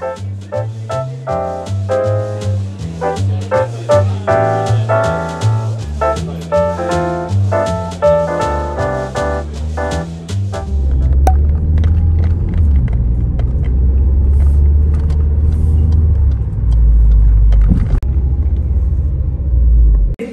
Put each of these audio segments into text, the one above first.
they've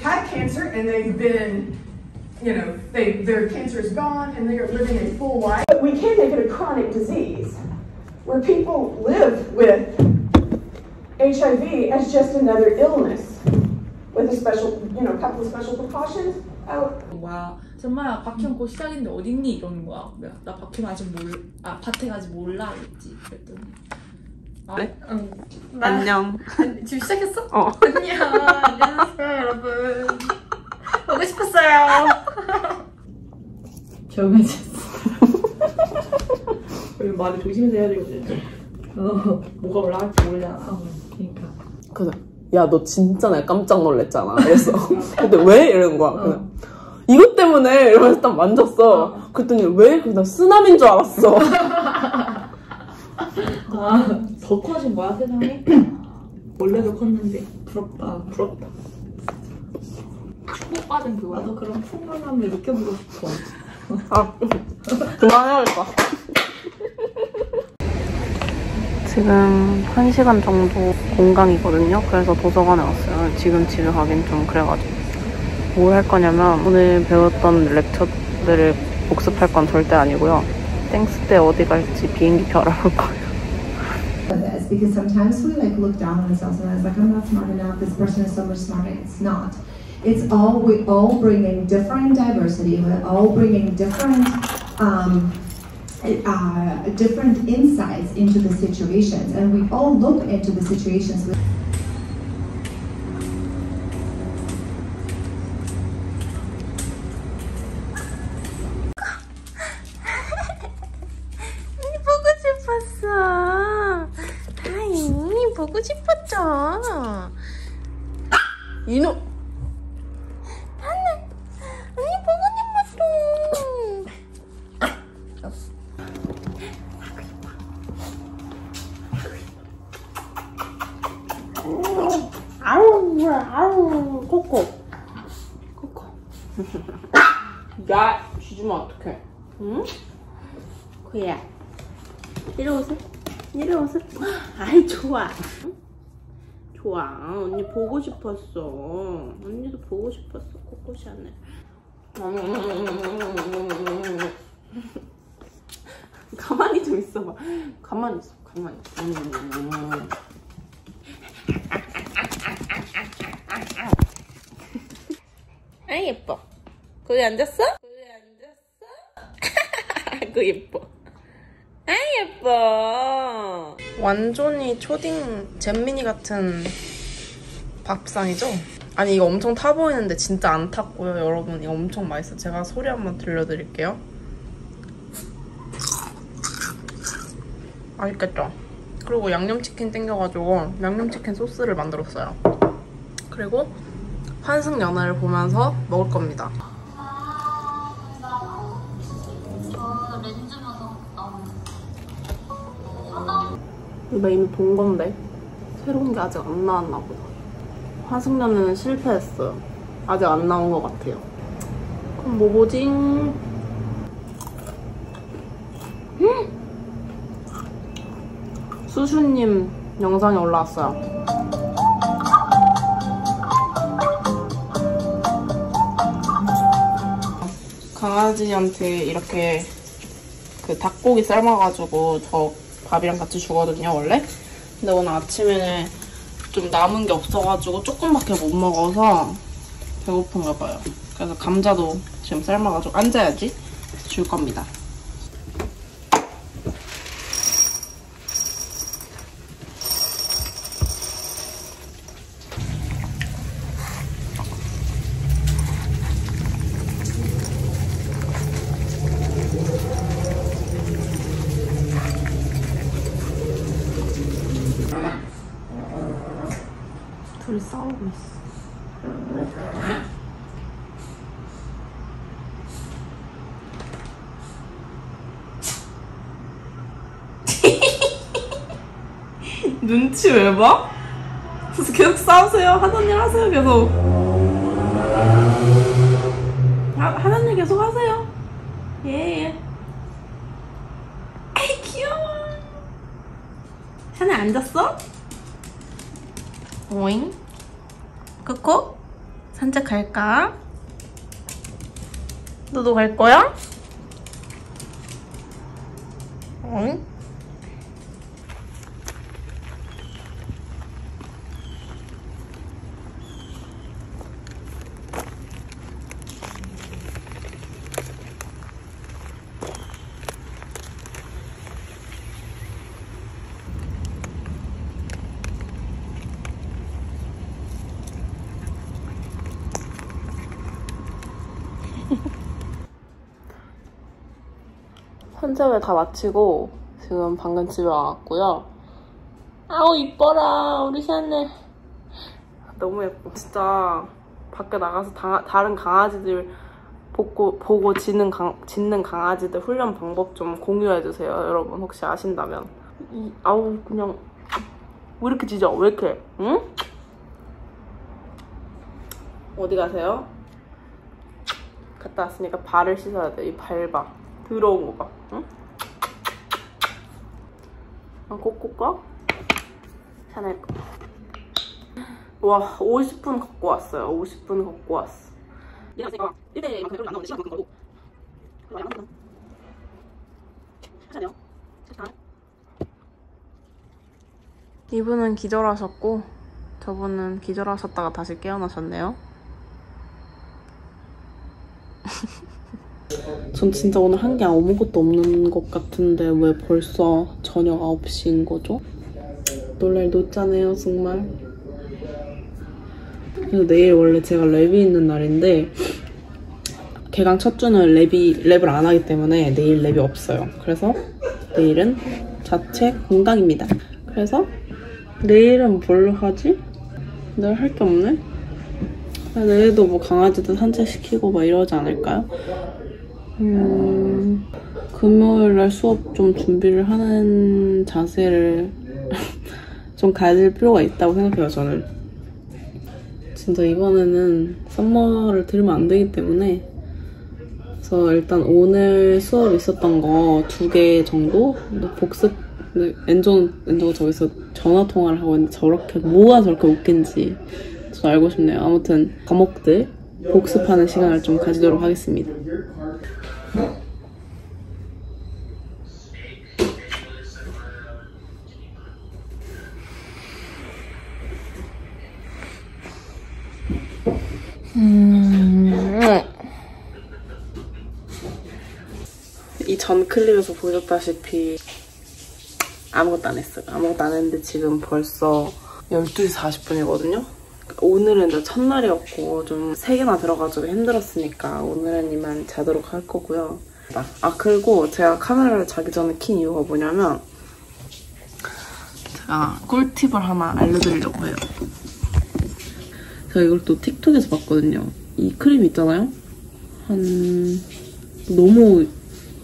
had cancer and they've been, you know, they, their cancer is gone and they are living a full life. But we can make it a chronic disease where people live with HIV as just another illness with a special, you know, couple of special precautions. Oh, 뭐야 정말 박형 곧 시작인데 어딨니 이러는 거야 나 박형 아직 몰 아 밭에 아직 몰라 그랬지 그랬더니 아, 그래? 응. 안녕. 아니, 지금 시작했어? 어. 안녕 안녕하세요 여러분 보고 싶었어요 조용해졌어 이거 말을 조심해서 해야 되거든 어, 뭐가 올라갈지 몰라 어, 그러니까 그래. 야, 너 진짜 나 깜짝 놀랬잖아. 그랬어. 근데 왜? 이러는 거야. 그냥, 이것 때문에? 이러면서 딱 만졌어. 그랬더니 왜? 그나 쓰나미인 줄 알았어. 아 더 커진 거야 세상에? 원래도 컸는데 부럽다 부럽다 축복 받은 그거야 나도 그런 풍만함을 느껴보고 싶어 아, 그만해야겠다. 지금 1시간 정도 공강이거든요. 그래서 도서관에 왔어요. 지금 집에 가긴 좀 그래가지고. 뭘 할 거냐면 오늘 배웠던 lecture들을 복습할 건 절대 아니고요. Thanks 때 어디 갈지 비행기표 알아볼 거예요. because sometimes we like look down on ourselves and it's like I'm not smart enough. This person is so much smarter. It's not. It's all we all bringing different diversity. We're all bringing different um, uh, different insights into the situations, and we all look into the situations with. 보고 싶었어. 아이, 보고 싶었죠. 이놈! 주면 어떡해. 응? 코야. 내려오세요. 내려오세요. 아이, 좋아. 좋아. 언니 보고 싶었어. 언니도 보고 싶었어. 코코 샤넬. 가만히 좀 있어봐. 가만히 있어, 가만히. 아 예뻐. 거기 앉았어? 그 예뻐. 아 예뻐. 완전히 초딩 잼민이 같은 밥상이죠? 아니 이거 엄청 타 보이는데 진짜 안 탔고요 여러분 이거 엄청 맛있어 제가 소리 한번 들려드릴게요 맛있겠죠? 그리고 양념치킨 땡겨가지고 양념치킨 소스를 만들었어요 그리고 환승연애를 보면서 먹을 겁니다 이거 이미 본 건데? 새로운 게 아직 안 나왔나 보다. 화승연애는 실패했어요. 아직 안 나온 것 같아요. 그럼 뭐 보지? 음! 수슈님 영상이 올라왔어요. 강아지한테 이렇게 그 닭고기 삶아가지고 저 밥이랑 같이 주거든요 원래. 근데 오늘 아침에는 좀 남은 게 없어가지고 조금밖에 못 먹어서 배고픈가 봐요. 그래서 감자도 지금 삶아가지고 앉아야지 줄 겁니다 둘이 싸우고 있어 눈치 왜 봐? 그래서 계속 싸우세요. 하던 일 하세요, 계속. 하, 하던 일 계속 하세요. 예, 예. 아이, 귀여워. 샤넬 앉았어? 오잉? 코코? 산책 갈까? 너도 갈 거야? 응? 환zab을 다 마치고 지금 방금 집에 와왔고요. 아우 이뻐라 우리 샤넬. 너무 예뻐. 진짜 밖에 나가서 다, 다른 강아지들 보고, 보고 짖는, 강, 짖는 강아지들 훈련 방법 좀 공유해주세요. 여러분 혹시 아신다면. 이, 아우 그냥 왜 이렇게 짖어? 왜 이렇게? 응? 어디 가세요? 갔다 왔으니까 발을 씻어야 돼. 이발 봐. 더러운 거 봐. 응? 아, 코코 거? 샤넬 거. 와, 50분 갖고 왔어요. 50분 갖고 왔어. 얘가 제가 1대1 별로 안 나오는데 시간 그만큼 걸고. 그거 안 한다. 하셔야 돼요. 자. 이분은 기절하셨고, 저분은 기절하셨다가 다시 깨어나셨네요. 전 진짜 오늘 한 게 아무것도 없는 것 같은데 왜 벌써 저녁 9시인 거죠? 놀랄 놓잖아요 정말 그래서 내일 원래 제가 랩이 있는 날인데 개강 첫 주는 랩이, 랩을 안 하기 때문에 내일 랩이 없어요 그래서 내일은 자체 공강입니다 그래서 내일은 뭘로 하지? 내일 할 게 없네? 내일도 뭐 강아지들 산책시키고 막 이러지 않을까요? 음, 금요일 날 수업 좀 준비를 하는 자세를 좀 가질 필요가 있다고 생각해요, 저는. 진짜 이번에는 썸머를 들으면 안 되기 때문에 그래서 일단 오늘 수업 있었던 거 두 개 정도 복습 엔존 엔조가 저기서 전화 통화를 하고 있는데 저렇게 뭐가 저렇게 웃긴지 저도 알고 싶네요. 아무튼 과목들 복습하는 시간을 좀 가지도록 하겠습니다. 이전 클립에서 보셨다시피 아무것도 안 했어요. 아무것도 안 했는데 지금 벌써 12시 40분이거든요. 오늘은 이제 첫날이었고 좀 3개나 들어가지고 힘들었으니까 오늘은 이만 자도록 할 거고요. 아 그리고 제가 카메라를 자기 전에 킨 이유가 뭐냐면 제가 꿀팁을 하나 알려드리려고 해요. 제가 이걸 또 틱톡에서 봤거든요. 이 크림 있잖아요? 한 너무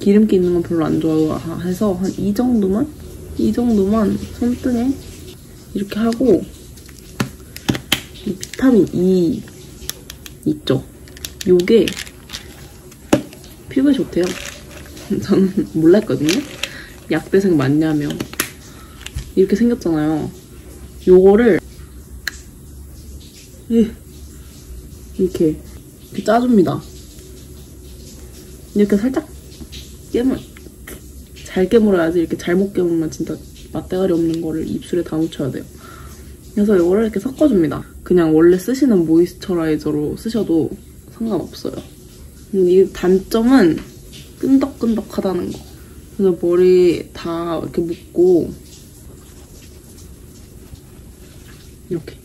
기름기 있는 건 별로 안 좋아해서 한 이 정도만? 이 정도만 손등에 이렇게 하고 이 비타민 E 있죠? 요게 피부에 좋대요. 저는 몰랐거든요. 약대생 맞냐며 이렇게 생겼잖아요. 요거를 이렇게 이렇게 짜줍니다. 이렇게 살짝 깨물 잘 깨물어야지 이렇게 잘못 깨물면 진짜 맛대가리 없는 거를 입술에 다 묻혀야 돼요. 그래서 이거를 이렇게 섞어줍니다. 그냥 원래 쓰시는 모이스처라이저로 쓰셔도 상관없어요. 이 단점은 끈덕끈덕하다는 거. 그래서 머리 다 이렇게 묶고 이렇게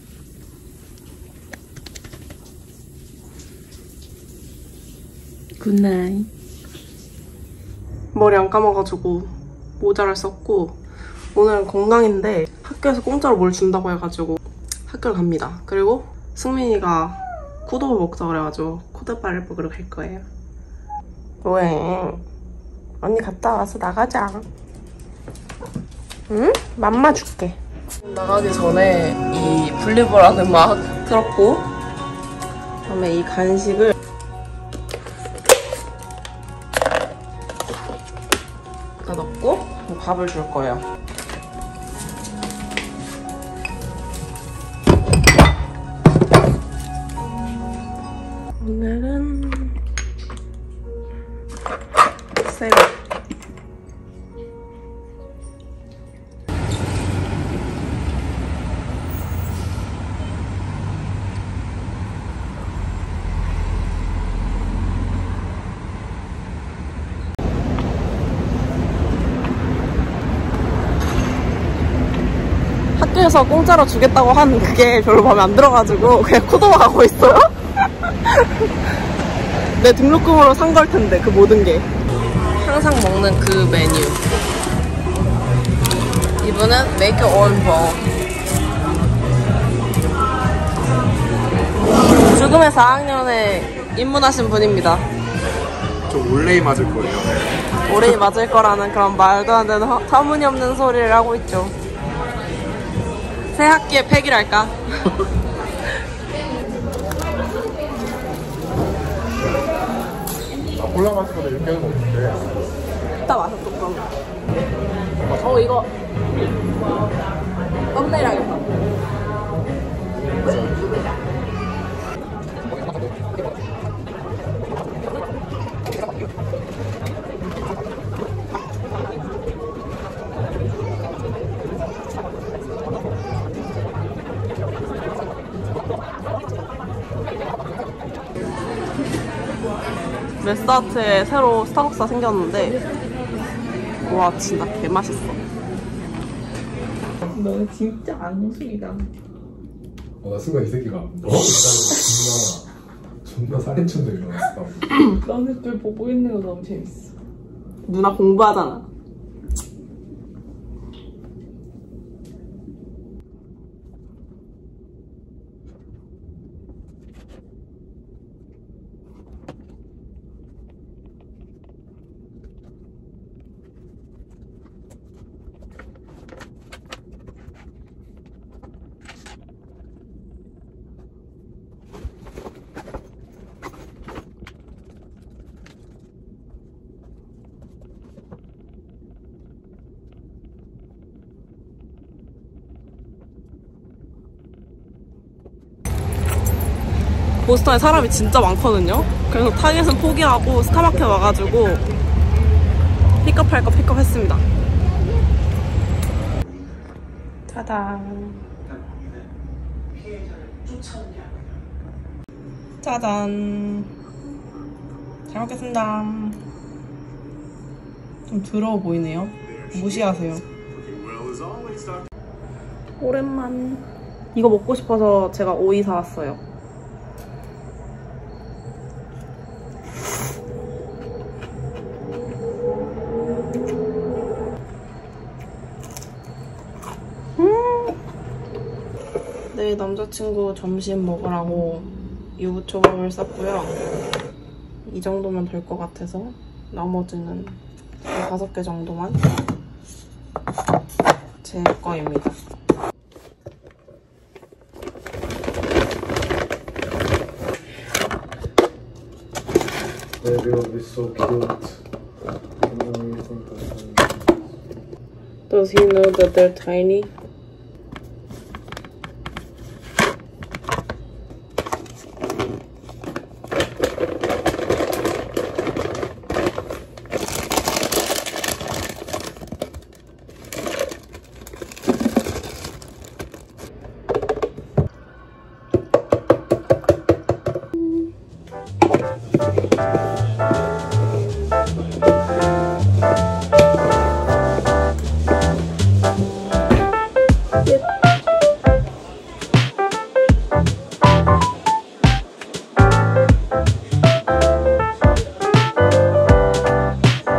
Good night 머리 안 감아가지고 모자를 썼고 오늘은 공강인데 학교에서 공짜로 뭘 준다고 해가지고 학교를 갑니다. 그리고 승민이가 Qdoba를 먹자 그래가지고 Qdoba를 먹으러 갈 거예요. 왜? 언니 갔다 와서 나가자. 응? 맘마 줄게. 나가기 전에 이 분리브라는 음악 틀었고 그다음에 이 간식을 다 넣고 밥을 줄 거예요. 학교에서 공짜로 주겠다고 한 그게 별로 마음에 안 들어가지고 그냥 코도마 가고 있어요. 내 등록금으로 산 걸 텐데 그 모든 게 항상 먹는 그 메뉴. 이분은 Make Your Own Ball. 죽음의 4학년에 입문하신 분입니다. 저 올레이 맞을 거예요. 올해 맞을 거라는 그런 말도 안 되는 허- 터무니없는 소리를 하고 있죠. 새 학기의 팩이랄까? 아, 콜라 마실 거다 이렇게 하는 거 없는데. 이따 마셔 조금. 어 이거 썸네일 하겠다. 메스타트에 새로 스타벅스가 생겼는데 와 진짜 개맛있어 너는 진짜 앙숙이다. 어, 나 순간 이 새끼가 너무 존나 존나 살인천재 일어났어. 너는 늘 보고 있는 거 너무 재밌어. 누나 공부하잖아 보스턴에 사람이 진짜 많거든요. 그래서 Target은 포기하고 Star Market 와가지고 픽업할 거 픽업했습니다. 짜잔. 짜잔. 잘 먹겠습니다. 좀 더러워 보이네요. 무시하세요. 오랜만. 이거 먹고 싶어서 제가 오이 사왔어요 네, 남자친구 점심 먹으라고 유부초밥을 쌌고요. 이 정도면 될 것 같아서 나머지는 한 다섯 개 정도만 제 거입니다. They will be so cute. Does he know that they're tiny?